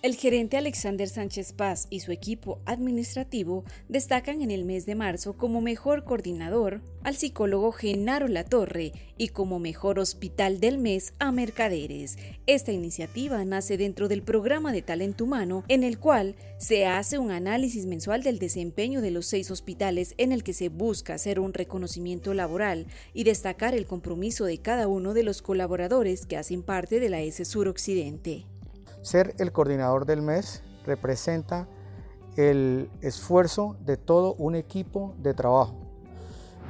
El gerente Alexander Sánchez Paz y su equipo administrativo destacan en el mes de marzo como mejor coordinador al psicólogo Genaro Latorre y como mejor hospital del mes a Mercaderes. Esta iniciativa nace dentro del programa de talento humano en el cual se hace un análisis mensual del desempeño de los seis hospitales en el que se busca hacer un reconocimiento laboral y destacar el compromiso de cada uno de los colaboradores que hacen parte de la S Sur Occidente. Ser el coordinador del mes representa el esfuerzo de todo un equipo de trabajo,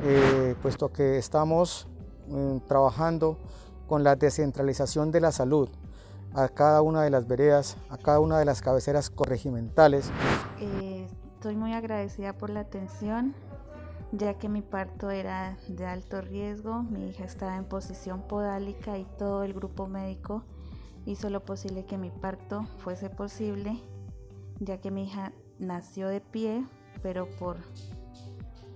eh, puesto que estamos mm, trabajando con la descentralización de la salud a cada una de las veredas, a cada una de las cabeceras corregimentales. Eh, estoy muy agradecida por la atención, ya que mi parto era de alto riesgo, mi hija estaba en posición podálica y todo el grupo médico hizo lo posible que mi parto fuese posible, ya que mi hija nació de pie, pero por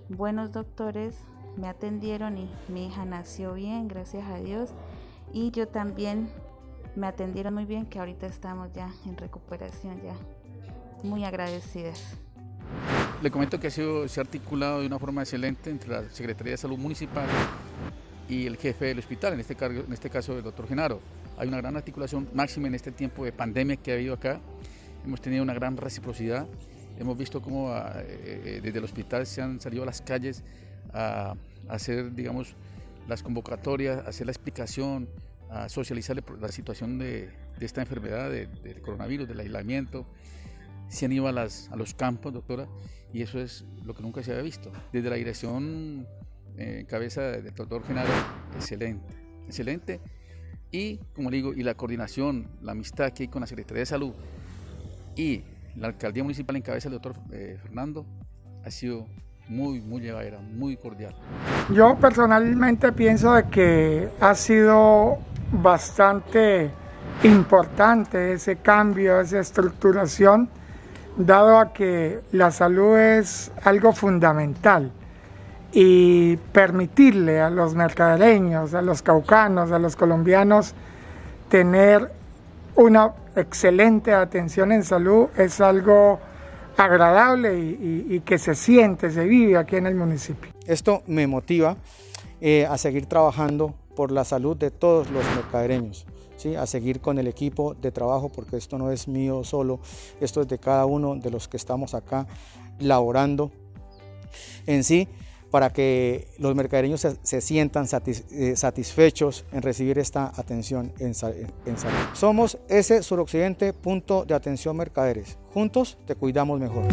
buenos doctores me atendieron y mi hija nació bien, gracias a Dios. Y yo también me atendieron muy bien, que ahorita estamos ya en recuperación, ya muy agradecidas. Le comento que ha sido, se ha articulado de una forma excelente entre la Secretaría de Salud Municipal y el jefe del hospital, en este, en este caso el doctor Genaro. Hay una gran articulación máxima en este tiempo de pandemia que ha habido acá. Hemos tenido una gran reciprocidad. Hemos visto cómo ah, eh, eh, desde el hospital se han salido a las calles a, hacer, digamos, las convocatorias, a hacer la explicación, a socializar la situación de, esta enfermedad, del coronavirus, del aislamiento. Se han ido a, las, a los campos, doctora, y eso es lo que nunca se había visto. Desde la dirección eh, cabeza del doctor Genaro, excelente, excelente y, como digo, y la coordinación, la amistad que hay con la Secretaría de Salud y la Alcaldía Municipal en cabeza del doctor eh, Fernando ha sido muy, muy llevadera, muy cordial. Yo personalmente pienso de que ha sido bastante importante ese cambio, esa estructuración, dado a que la salud es algo fundamental y permitirle a los mercadereños, a los caucanos, a los colombianos tener una excelente atención en salud es algo agradable y, que se siente, se vive aquí en el municipio. Esto me motiva eh, a seguir trabajando por la salud de todos los mercadereños. ¿sí? a seguir con el equipo de trabajo porque esto no es mío solo, esto es de cada uno de los que estamos acá laborando en sí para que los mercadereños se, sientan eh, satisfechos en recibir esta atención en, salud. Somos ese suroccidente punto de atención mercaderes. Juntos te cuidamos mejor.